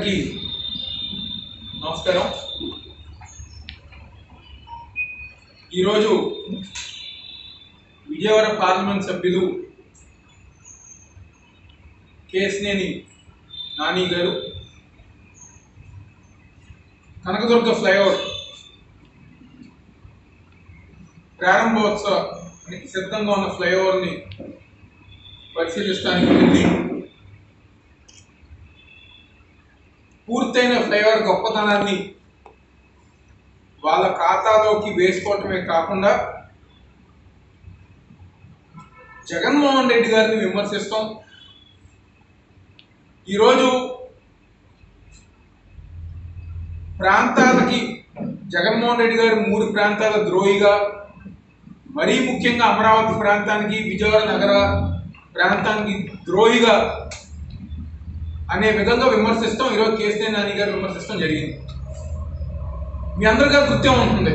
అందరికీ నమస్కారం. ఈరోజు విజయవాడ పార్లమెంట్ సభ్యులు కేసినేని నాని గారు కనకదుర్గ ఫ్లైఓవర్ ప్రారంభోత్సవానికి సిద్ధంగా ఉన్న ఫ్లైఓవర్ని పరిశీలిస్తానికి వెళ్ళి పూర్తయిన ఫ్లైఓవర్ గొప్పతనాన్ని వాళ్ళ ఖాతాలోకి వేసుకోవటమే కాకుండా జగన్మోహన్ రెడ్డి గారిని విమర్శిస్తాం. ఈరోజు ప్రాంతాలకి జగన్మోహన్ రెడ్డి గారు మూడు ప్రాంతాల ద్రోహిగా మరీ ముఖ్యంగా అమరావతి ప్రాంతానికి విజయవాడ నగర ప్రాంతానికి ద్రోహిగా అనే విధంగా విమర్శిస్తాం. ఈరోజు కేసీఆర్ నాని గారు విమర్శిస్తాం జరిగింది. మీ అందరికీ కృత్యం ఉంటుంది.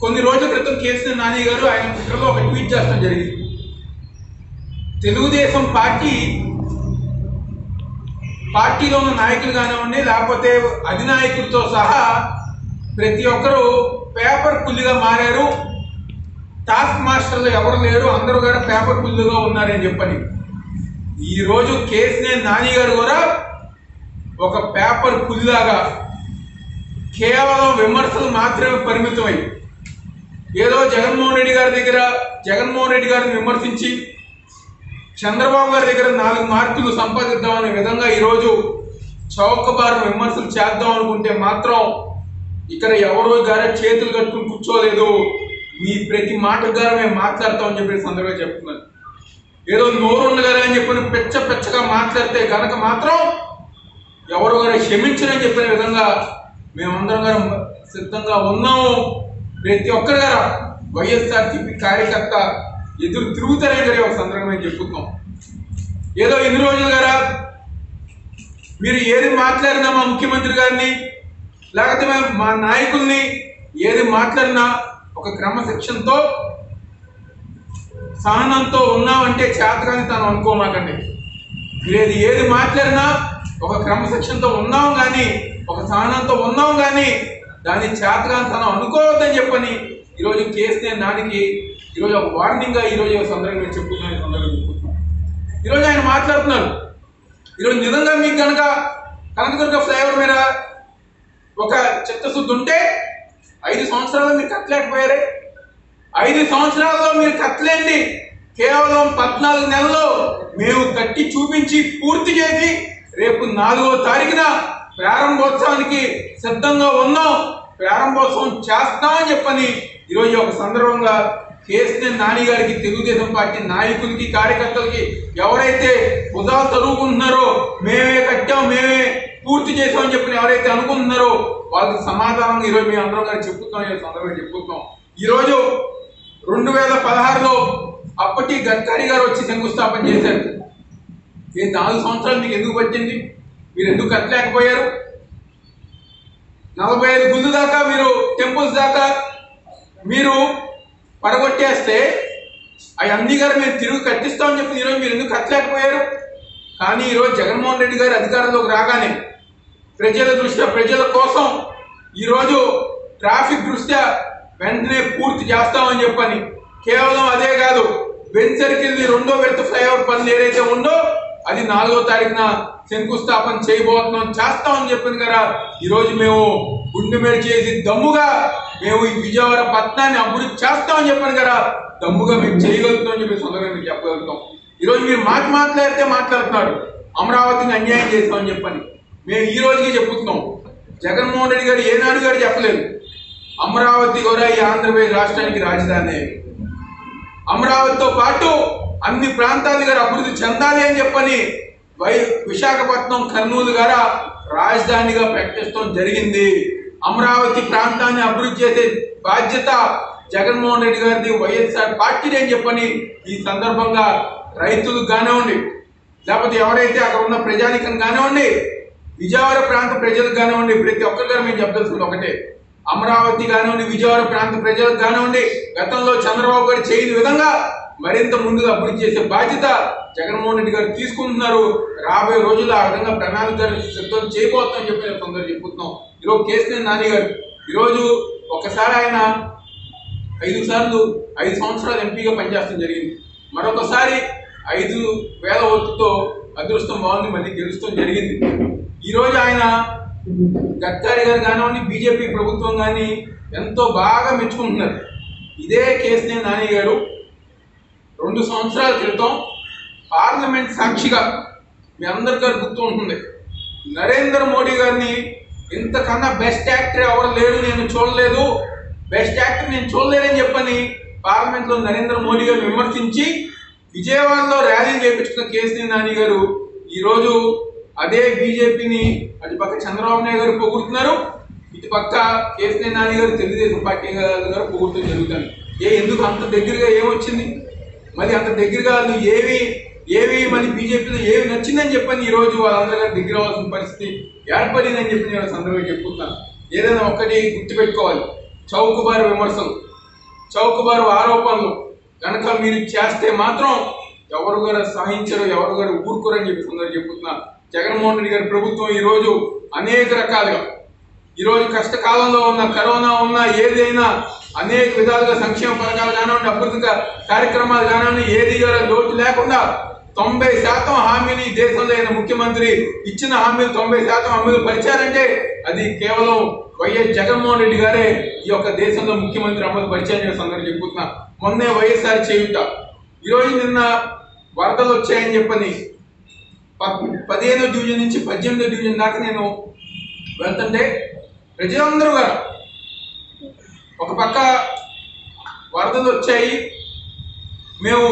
కొన్ని రోజుల క్రితం కేసీఆర్ నాని గారు ఆయన ట్విట్టర్లో ఒక ట్వీట్ చేస్తాం జరిగింది. తెలుగుదేశం పార్టీ పార్టీలో ఉన్న నాయకులు కానివ్వండి లేకపోతే అధినాయకులతో సహా ప్రతి ఒక్కరూ పేపర్ పుల్లిగా మారారు. టాస్క్ మాస్టర్లు ఎవరు లేరు. అందరూ కూడా పేపర్ పుల్లుగా ఉన్నారని చెప్పని. ఈరోజు కేసీఆర్ నాని గారు కూడా ఒక పేపర్ పుదిలాగా కేవలం విమర్శలు మాత్రమే పరిమితమై ఏదో జగన్మోహన్ రెడ్డి గారి దగ్గర జగన్మోహన్ రెడ్డి గారిని విమర్శించి చంద్రబాబు గారి దగ్గర నాలుగు మార్కులు సంపాదిద్దామనే విధంగా ఈరోజు చౌకబారు విమర్శలు చేద్దాం అనుకుంటే మాత్రం ఇక్కడ ఎవరో గారే చేతులు కట్టుకుని కూర్చోలేదు. మీ ప్రతి మాట గారు మేము మాట్లాడతామని చెప్పి సందర్భంగా చెప్తున్నాను. ఏదో నోరు అని చెప్పిన పెచ్చ పెచ్చగా మాట్లాడితే కనుక మాత్రం ఎవరు గారు క్షమించరని చెప్పిన విధంగా మేమందరం గారు సిద్ధంగా ఉన్నాము. ప్రతి ఒక్కరు గారు వైఎస్ఆర్సీపీ కార్యకర్త ఎదురు తిరుగుతారని గారి ఒక సందర్భంగా మేము చెప్పుతున్నాం ఏదో ఎన్ని రోజులు గారా మీరు ఏది మాట్లాడినా మా ముఖ్యమంత్రి గారిని లేకపోతే మా నాయకుల్ని ఏది మాట్లాడినా ఒక క్రమశిక్షణతో సహనంతో ఉన్నామంటే చేతగాని తను అనుకోమాకండి. లేదు ఏది మాట్లాడినా ఒక క్రమశిక్షణతో ఉన్నాం కానీ ఒక సహనంతో ఉన్నాం కానీ దాని చేతగాని తను అనుకోవద్దని చెప్పని ఈరోజు చేస్తే నానికి ఈరోజు ఒక వార్నింగ్గా ఈరోజు సందర్భంగా చెప్పుకున్నాను సందర్భంగా చెప్పుకుంటున్నాను ఈరోజు ఆయన మాట్లాడుతున్నారు. ఈరోజు నిజంగా మీకు కనుక కనకదుర్గ ఫ్లైఓవర్ మీద ఒక చిత్తశుద్ధి ఉంటే ఐదు సంవత్సరాలు మీరు కట్టలేకపోయారే? ఐదు సంవత్సరాల్లో మీరు కట్టలేండి. కేవలం పద్నాలుగు నెలలు మేము కట్టి చూపించి పూర్తి చేసి రేపు నాలుగో తారీఖున ప్రారంభోత్సవానికి సిద్ధంగా ఉన్నాం. ప్రారంభోత్సవం చేస్తామని చెప్పని ఈరోజు ఒక సందర్భంగా కేసీఆర్ నాని గారికి తెలుగుదేశం పార్టీ నాయకులకి కార్యకర్తలకి ఎవరైతే ఉదాలు చదువుకుంటున్నారో మేమే కట్టాం మేమే పూర్తి చేసామని చెప్పి ఎవరైతే అనుకుంటున్నారో వాళ్ళకి సమాధానం ఈరోజు మేము అందరం గారు చెప్పుతాం సందర్భంగా చెప్పుతాం ఈరోజు రెండు వేల పదహారులో అప్పటి గడ్కరీ గారు వచ్చి శంకుస్థాపన చేశారు. ఈ నాలుగు సంవత్సరాలు మీకు ఎందుకు పట్టింది? మీరు ఎందుకు కట్టలేకపోయారు? నలభై ఐదు గుళ్ళు దాకా మీరు టెంపుల్స్ దాకా మీరు పడగొట్టేస్తే అవన్నీ గారు మేము తిరిగి కట్టిస్తామని చెప్పి ఈరోజు మీరు ఎందుకు కట్టలేకపోయారు? కానీ ఈరోజు జగన్మోహన్ రెడ్డి గారు అధికారంలోకి రాగానే ప్రజల దృష్ట్యా ప్రజల కోసం ఈరోజు ట్రాఫిక్ దృష్ట్యా వెంటనే పూర్తి చేస్తామని చెప్పని. కేవలం అదే కాదు బెన్ రెండో విడత ఫ్లైఓవర్ పనులు ఏదైతే ఉందో అది నాలుగో తారీఖున శంకుస్థాపన చేయబోతున్నాం చేస్తామని చెప్పింది కదా. ఈరోజు మేము గుండె మీద చేసి దమ్ముగా మేము ఈ విజయవాడ పట్టణాన్ని అభివృద్ధి చేస్తామని చెప్పాను కదా. దమ్ముగా మేము చేయగలుగుతామని చెప్పి సొంతంగా మీకు చెప్పగలుగుతాం. ఈరోజు మీరు మాట మాట్లాడితే మాట్లాడుతున్నాడు అమరావతిని అన్యాయం చేస్తామని చెప్పని. మేము ఈ రోజుకి చెప్పుతున్నాం. జగన్మోహన్ రెడ్డి గారు ఏనాడు గారు చెప్పలేదు. అమరావతి కూడా ఈ ఆంధ్రప్రదేశ్ రాష్ట్రానికి రాజధాని. అమరావతితో పాటు అన్ని ప్రాంతాలు గారు అభివృద్ధి చెందాలి అని చెప్పని వై విశాఖపట్నం కర్నూలు గారు రాజధానిగా ప్రకటించడం జరిగింది. అమరావతి ప్రాంతాన్ని అభివృద్ధి చేసే బాధ్యత జగన్మోహన్ రెడ్డి గారిది వైఎస్ఆర్ పార్టీని అని చెప్పని ఈ సందర్భంగా రైతులకు కానివ్వండి లేకపోతే ఎవరైతే అక్కడ ఉన్న ప్రజానికం కానివ్వండి విజయవాడ ప్రాంత ప్రజలకు కానివ్వండి ప్రతి ఒక్కరు మేము చెప్పదలుచుకుంది ఒకటే. అమరావతి కానివ్వండి విజయవాడ ప్రాంత ప్రజలకు కానివ్వండి గతంలో చంద్రబాబు గారు చేయని విధంగా మరింత ముందుగా అభివృద్ధి చేసే బాధ్యత జగన్మోహన్ రెడ్డి గారు తీసుకుంటున్నారు. రాబోయే రోజుల్లో ఆ విధంగా ప్రణాళిక సిద్ధం చేయబోతామని చెప్పి నేను తొందరగా చెప్పుతున్నాం ఈరోజు కేసీఆర్ నాని గారు ఈరోజు ఒకసారి ఆయన ఐదు సార్లు ఐదు సంవత్సరాలు ఎంపీగా పనిచేస్తాం జరిగింది. మరొకసారి ఐదు వేల ఓట్లతో అదృష్టం బాగుంది మళ్ళీ గెలుస్తాం జరిగింది. ఈరోజు ఆయన గడ్కరీ గారు కానివ్వండి బీజేపీ ప్రభుత్వం కానీ ఎంతో బాగా మెచ్చుకుంటున్నారు. ఇదే కేసీఆర్ నాని గారు రెండు సంవత్సరాల క్రితం పార్లమెంట్ సాక్షిగా మీ అందరి గారు గుర్తు ఉంటుంది నరేంద్ర మోడీ గారిని ఇంతకన్నా బెస్ట్ యాక్టర్ ఎవరు లేరు నేను చూడలేదు. బెస్ట్ యాక్టర్ నేను చూడలేదని చెప్పని పార్లమెంట్లో నరేంద్ర మోడీ గారు విమర్శించి విజయవాడలో ర్యాలీ చేయించుకున్న కేసీఆర్ నాని గారు ఈరోజు అదే బీజేపీని అటు పక్క చంద్రబాబు నాయుడు గారు పొగుడుతున్నారు ఇటు పక్క కేసీఆర్ నాని గారు తెలుగుదేశం పార్టీ గారు పొగుడుతూ జరుగుతుంది ఏ ఎందుకు అంత దగ్గరగా ఏమొచ్చింది? మరి అంత దగ్గరగా వాళ్ళు ఏవి ఏవి మరి బీజేపీలో ఏవి నచ్చిందని చెప్పని ఈరోజు వాళ్ళందరూ దగ్గర అవ్వాల్సిన పరిస్థితి ఏర్పడిందని చెప్పి నేను సందర్భంగా చెప్పుకుంటున్నాను. ఏదైనా ఒక్కటి గుర్తుపెట్టుకోవాలి. చౌకబారు విమర్శలు. చౌకబారు ఆరోపణలు. కనుక మీరు చేస్తే మాత్రం ఎవరు కూడా సహించరు ఎవరు కూడా ఊరుకోరని చెప్పి సందర్భంగా చెప్పుతున్నా జగన్మోహన్ రెడ్డి గారి ప్రభుత్వం ఈరోజు అనేక రకాలుగా ఈరోజు కష్టకాలంలో ఉన్న కరోనా ఉన్న ఏదైనా అనేక విధాలుగా సంక్షేమ పథకాలు కానివ్వండి అభివృద్ధి కార్యక్రమాలు కానివ్వండి ఏది లోటు లేకుండా తొంభై శాతం హామీని దేశంలో అయిన ముఖ్యమంత్రి ఇచ్చిన హామీలు తొంభై శాతం హామీలు పరిచారంటే అది కేవలం వైఎస్ జగన్మోహన్ రెడ్డి గారే ఈ యొక్క దేశంలో ముఖ్యమంత్రి అమలు పరిచయం సందర్భం చెప్పుతున్నా మొన్నే వైఎస్ఆర్ చేయుట. ఈరోజు నిన్న వరదలు వచ్చాయని చెప్పని పదిహేనో డివిజన్ నుంచి పద్దెనిమిదో డివిజన్ దాకా నేను వెళ్తుంటే ప్రజలందరూ కూడా ఒక పక్క వరదలు వచ్చాయి. మేము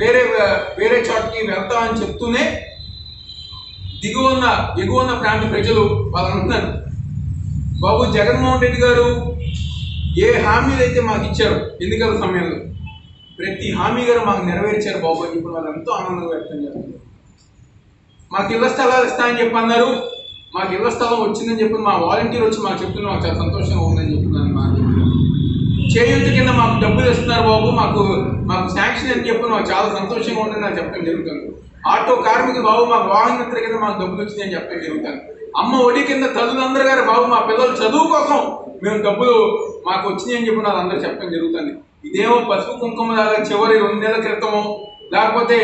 వేరే వేరే చోటుకి వెళ్తామని చెప్తూనే దిగువ ఉన్న ఎగువ ఉన్న ప్రాంత ప్రజలు వాళ్ళు అంటున్నారు. బాబు జగన్మోహన్ రెడ్డి గారు ఏ హామీలు అయితే మాకు ఇచ్చారు ఎన్నికల సమయంలో ప్రతి హామీ గారు మాకు నెరవేర్చారు బాబు అని చెప్పి వాళ్ళు ఎంతో ఆనందంగా వ్యక్తం చేస్తున్నారు. మాకు ఇళ్ళ స్థలాలు ఇస్తా అని చెప్పి అన్నారు. మాకు ఇళ్ళ స్థలం వచ్చిందని చెప్పి మా వాలంటీర్ వచ్చి మాకు చెప్తున్నారు. మాకు చాలా సంతోషంగా ఉందని చెప్తున్నాను మా చేయూత కింద మాకు డబ్బులు ఇస్తున్నారు బాబు. మాకు మాకు శాంక్షన్ అని చెప్పి మాకు చాలా సంతోషంగా ఉందని నాకు చెప్పడం జరుగుతుంది. ఆటో కార్మికులు బాబు మాకు వాహన కింద మాకు డబ్బులు వచ్చిందని చెప్పడం జరుగుతుంది. అమ్మ ఒడి కింద తల్లులందరూ గారు బాబు మా పిల్లలు చదువు కోసం మేము డబ్బులు మాకు వచ్చినాయి అని చెప్పి నాకు అందరూ చెప్పడం జరుగుతుంది. ఇదేమో పసుపు కుంకుమ లాగా చివరి రెండు నెలల క్రితమో లేకపోతే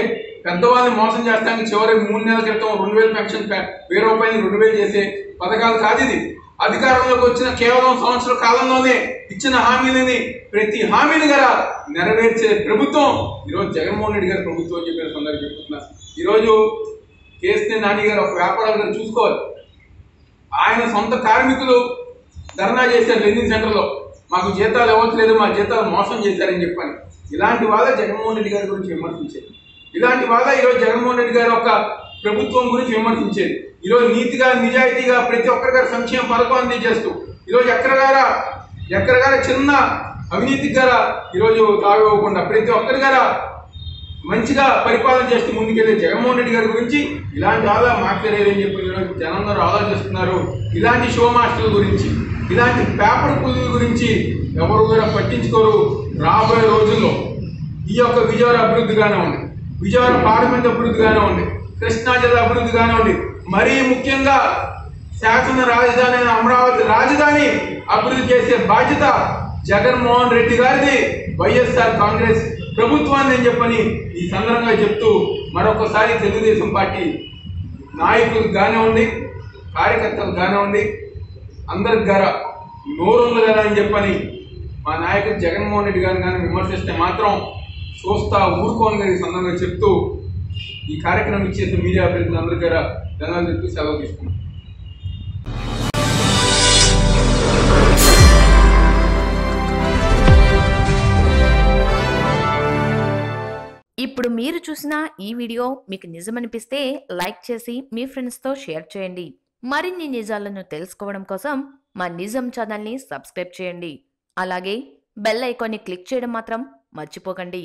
పెద్దవాళ్ళని మోసం చేస్తానికి చివరి మూడు నెలల క్రితం రెండు వేలు పెన్షన్ వెయ్యి రూపాయలు రెండు వేలు చేసే పథకాలు కాదు ఇది. అధికారంలోకి వచ్చిన కేవలం సంవత్సర కాలంలోనే ఇచ్చిన హామీలని ప్రతి హామీని గారా నెరవేర్చే ప్రభుత్వం ఈరోజు జగన్మోహన్ రెడ్డి గారి ప్రభుత్వం అని చెప్పిన సందర్భం చెప్తున్నా. ఈరోజు కేసీఆర్ నాని గారు ఒక వ్యాపారాలు చూసుకోవాలి. ఆయన సొంత కార్మికులు ధర్నా చేశారు లెండింగ్ సెంటర్లో మాకు జీతాలు ఇవ్వట్లేదు మా జీతాలు మోసం చేశారని చెప్పాను. ఇలాంటి వాళ్ళ జగన్మోహన్ రెడ్డి గారి గురించి విమర్శించారు. ఇలాంటి వాళ్ళ ఈరోజు జగన్మోహన్ రెడ్డి గారి యొక్క ప్రభుత్వం గురించి విమర్శించేది. ఈరోజు నీతిగా నిజాయితీగా ప్రతి ఒక్కరి గారు సంక్షేమ పథకం అందజేస్తూ ఈరోజు ఎక్కడగారా ఎక్కడగార చిన్న అవినీతికి గారా ఈరోజు తావివ్వకుండా ప్రతి ఒక్కరి గారా మంచిగా పరిపాలన చేస్తూ ముందుకెళ్ళే జగన్మోహన్ రెడ్డి గారి గురించి ఇలాంటి వాళ్ళ మాట్లాడేదని చెప్పి ఈరోజు జనందరూ ఆలోచిస్తున్నారు. ఇలాంటి షో మాస్టర్ల గురించి ఇలాంటి పేపర్ పుల్లుల గురించి ఎవరు కూడా పట్టించుకోరు. రాబోయే రోజుల్లో ఈ యొక్క విజయవాడ అభివృద్ధిగానే ఉంది. విజయవాడ పార్లమెంట్ అభివృద్ధి ఉంది. కృష్ణా జిల్లా అభివృద్ధి ఉంది. మరీ ముఖ్యంగా శాసన రాజధాని అయిన అమరావతి రాజధాని అభివృద్ధి చేసే బాధ్యత జగన్మోహన్ రెడ్డి గారిది. వైఎస్ఆర్ కాంగ్రెస్ ప్రభుత్వాన్ని అని చెప్పని ఈ సందర్భంగా చెప్తూ మరొకసారి తెలుగుదేశం పార్టీ నాయకులకు కానివ్వండి కార్యకర్తలకు కానివ్వండి అందరికి గర నోరుంది కదా అని చెప్పని మా నాయకుడు జగన్మోహన్ రెడ్డి గారిని కానీ విమర్శిస్తే మాత్రం చూస్తా ఊరుకోని ఈ సందర్భంగా చెప్తూ ఈ కార్యక్రమం ఇచ్చేసిన మీడియా ప్రతినిధులందరి దగ్గర ధనాలు చెప్పి సెలవు తీసుకున్నాం ఇప్పుడు మీరు చూసిన ఈ వీడియో మీకు నిజమనిపిస్తే లైక్ చేసి మీ ఫ్రెండ్స్తో షేర్ చేయండి. మరిన్ని నిజాలను తెలుసుకోవడం కోసం మా నిజం ఛానల్ని సబ్స్క్రైబ్ చేయండి. అలాగే బెల్ ఐకాన్ని క్లిక్ చేయడం మాత్రం మర్చిపోకండి.